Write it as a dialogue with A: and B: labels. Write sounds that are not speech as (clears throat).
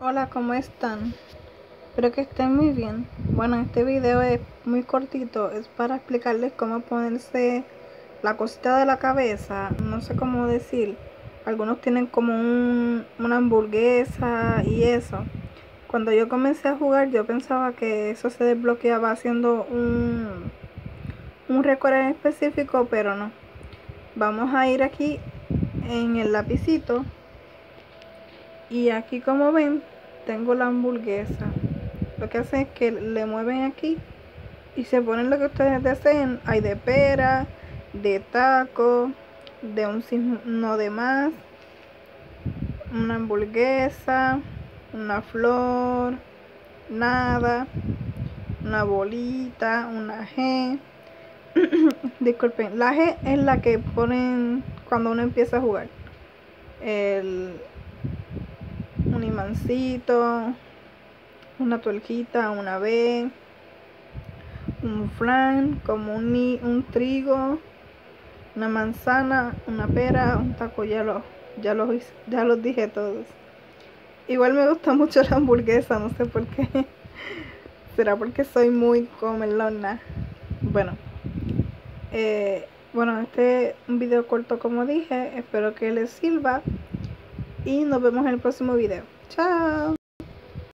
A: Hola, ¿cómo están? Espero que estén muy bien. Bueno, este video es muy cortito, es para explicarles cómo ponerse la cosita de la cabeza, no sé cómo decir. Algunos tienen como un, una hamburguesa y eso. Cuando yo comencé a jugar yo pensaba que eso se desbloqueaba haciendo un, un récord en específico, pero no. Vamos a ir aquí en el lapicito y aquí como ven tengo la hamburguesa. Lo que hace es que le mueven aquí y se ponen lo que ustedes deseen. Hay de pera de taco de un signo de más. Una hamburguesa una flor nada. Una bolita una G. (clears throat) Disculpen la G es la que ponen cuando uno empieza a jugar. El un imancito, una tuerquita, una B, un flan, como un, un trigo, una manzana, una pera, un taco, ya los, ya los, ya los dije todos. Igual me gusta mucho la hamburguesa, no sé por qué. (laughs) Será porque soy muy comelona. Bueno, eh, bueno, este es un video corto como dije. Espero que les sirva y nos vemos en el próximo video. Chao.